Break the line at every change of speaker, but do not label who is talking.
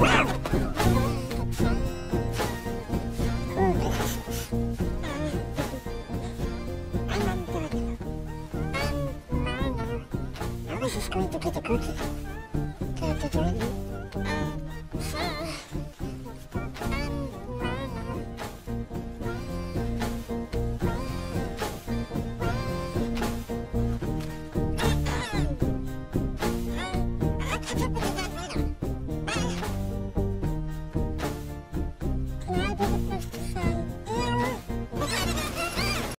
I'm is going to get a cookie. Can't you do it?